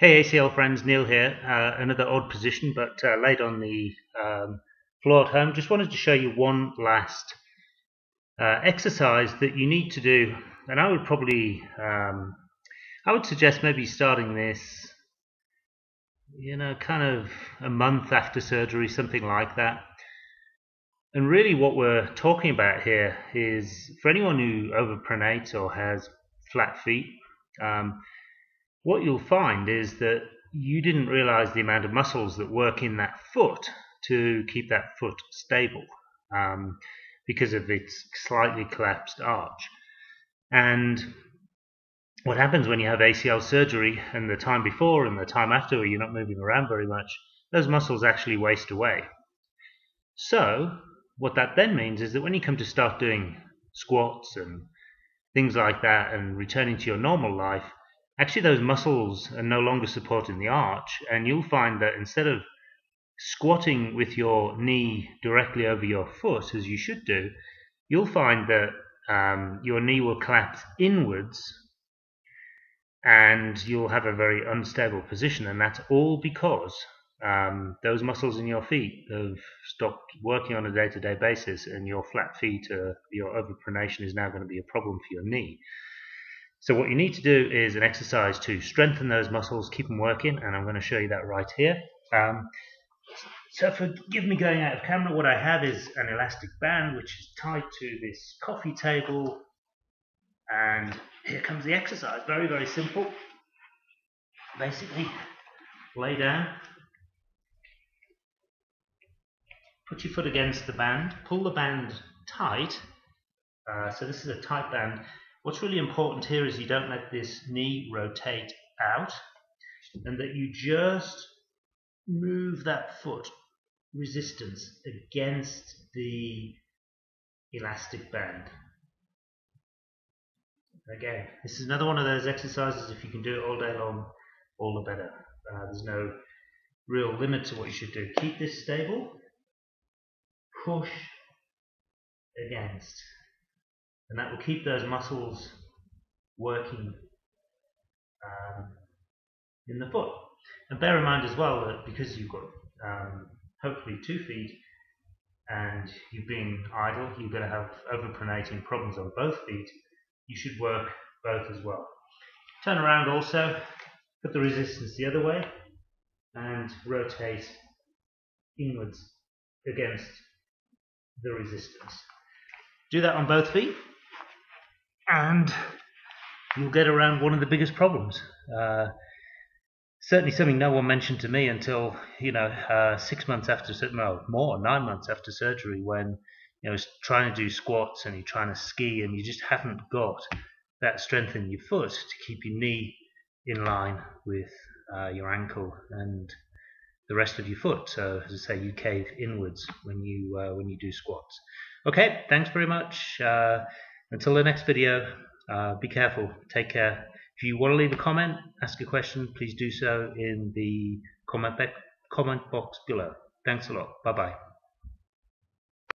Hey ACL friends, Neil here. Uh, another odd position, but uh, laid on the um, floor at home. Just wanted to show you one last uh, exercise that you need to do, and I would probably, um, I would suggest maybe starting this, you know, kind of a month after surgery, something like that. And really, what we're talking about here is for anyone who overpronates or has flat feet. Um, what you'll find is that you didn't realize the amount of muscles that work in that foot to keep that foot stable um, because of its slightly collapsed arch. And what happens when you have ACL surgery and the time before and the time after where you're not moving around very much, those muscles actually waste away. So, what that then means is that when you come to start doing squats and things like that and returning to your normal life, actually those muscles are no longer supporting the arch and you'll find that instead of squatting with your knee directly over your foot as you should do you'll find that um, your knee will collapse inwards and you'll have a very unstable position and that's all because um, those muscles in your feet have stopped working on a day-to-day basis and your flat feet uh, your overpronation is now going to be a problem for your knee so what you need to do is an exercise to strengthen those muscles, keep them working, and I'm going to show you that right here. Um, so forgive me going out of camera, what I have is an elastic band which is tied to this coffee table, and here comes the exercise. Very, very simple. Basically, lay down, put your foot against the band, pull the band tight. Uh, so this is a tight band. What's really important here is you don't let this knee rotate out and that you just move that foot resistance against the elastic band. Again, this is another one of those exercises, if you can do it all day long, all the better. Uh, there's no real limit to what you should do. Keep this stable, push against and that will keep those muscles working um, in the foot. And bear in mind as well that because you've got um, hopefully two feet and you've been idle, you're going to have overpronating problems on both feet. You should work both as well. Turn around also, put the resistance the other way and rotate inwards against the resistance. Do that on both feet and you'll get around one of the biggest problems. Uh, certainly something no one mentioned to me until you know uh, six months after no more nine months after surgery when you know trying to do squats and you're trying to ski and you just haven't got that strength in your foot to keep your knee in line with uh, your ankle and the rest of your foot. So as I say, you cave inwards when you uh, when you do squats. Okay, thanks very much. Until the next video, uh, be careful, take care. If you want to leave a comment, ask a question, please do so in the comment, comment box below. Thanks a lot. Bye bye.